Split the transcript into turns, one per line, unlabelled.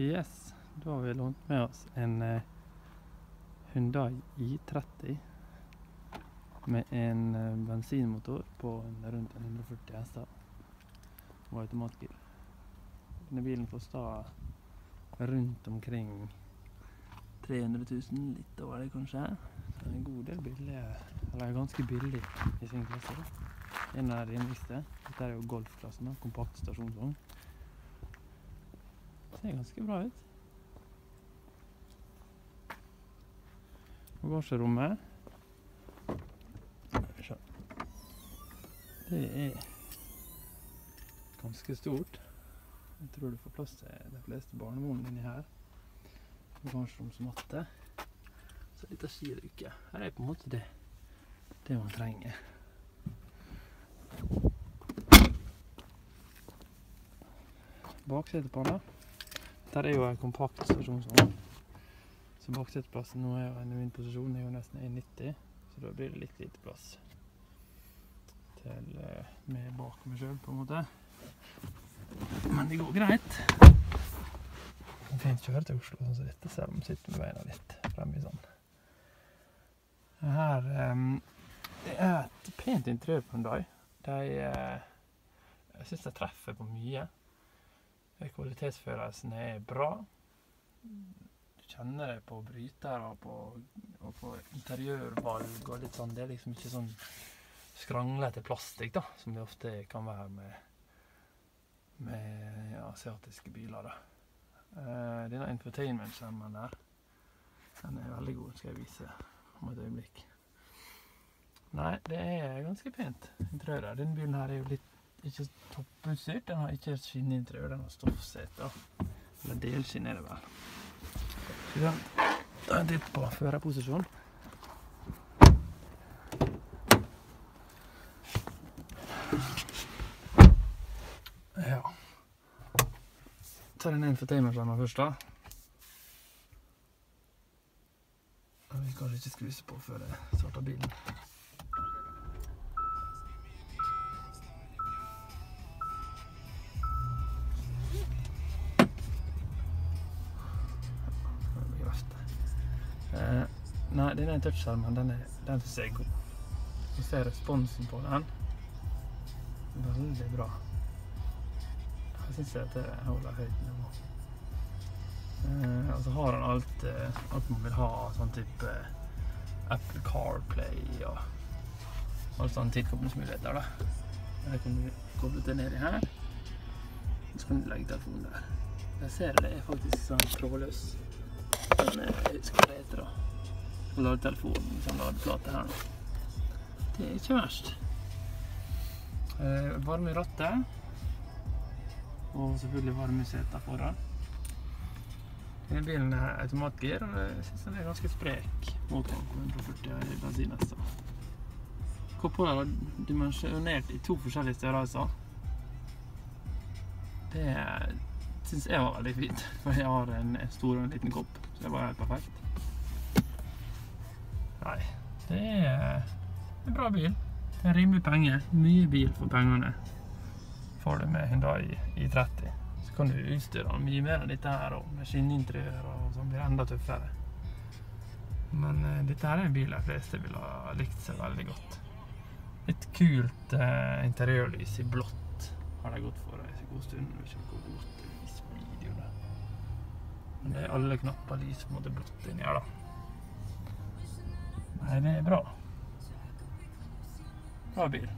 Yes, da har vi lånt med oss en eh, Hyundai i30 med en eh, bensinmotor på rundt en 140 hester og automatgir. Denne bilen koster rundt omkring 300 000, litt over det kanskje. Så en god del billig, eller ganske billig i sin klasse. En av de rimeligste. Dette er jo golfklassen, kompakt stasjonsvogn. Ser ganske bra ut. Bagasjerommet. Det er ganske stort. Jeg tror du får plass til de fleste barnevognene inni her. Bagasjeromsmatte. Så litt av skiluke. Her er på en måte det, det man trenger. Baksetepanne. Dette er jo en kompakt stasjonsvogn. Så bakseteplassen nå er jo min posisjon er jo nesten 1,90, så da blir det litt lite plass til eh, meg bak meg sjøl, på en måte. Men det går greit. Er fint kjøre til Oslo sånn som dette, selv om jeg sitter med beina litt fremme i sånn. Her um, Det er et pent interiør på Hyundai. De uh, Jeg syns de treffer på mye. Kvalitetsfølelsen er bra. Du kjenner det på bryter og og på interiørvalg og litt sånn. Det er liksom ikke sånn skranglete plastikk, da, som det ofte kan være med, med asiatiske biler. da. Eh, denne infotainment-skjermen der, den er veldig god. Skal jeg vise om et øyeblikk. Nei, det er ganske pent interiør. Denne bilen her er jo litt ikke topputstyrt. Den har ikke skinninteriør, den har stoffseter. Eller delskinn er det vel. Skal vi er en titt på førerposisjon. Ja. Ta den infotainment-skjermen først, da. Jeg vil kanskje ikke skru seg på før jeg starter bilen. Eh, nei, denne touchskjermen, den, er, den syns jeg er god. Du ser responsen på den. Veldig bra. Jeg syns at det holder høyt nivå. Eh, og så har han alt, eh, alt man vil ha, sånn type Apple CarPlay og alle sånne tilkoblingsmuligheter. da. Her kan du koble det nedi her. Så kan du legge telefonen der. Jeg ser det er faktisk sånn trådløs. Da. Og lade som ladeplate her nå. Det er ikke verst. Eh, varme rattet. Og selvfølgelig varme i setet foran. Denne bilen er automatgir, og jeg syns den er ganske sprek. Motoren på 140 i bensinhester. Koppholdet er dimensjonert i to forskjellige størrelser. Det syns jeg var veldig fint, for jeg har en stor og en liten kopp. Så det var helt perfekt. Nei, det er en bra bil. Det er rimelig penger. Mye bil for pengene får du med Hyundai i30. Så kan du utstyre den mye mer enn dette her, og med skinninteriør og sånn blir det enda tøffere. Men uh, dette her er en bil de fleste ville ha likt seg veldig godt. Litt kult uh, interiørlys i blått har de gått for en god stund. Jeg vet godt på videoene. Men det er alle knapper lys på en måte blått inni her, da. Det er bra. Bra bil.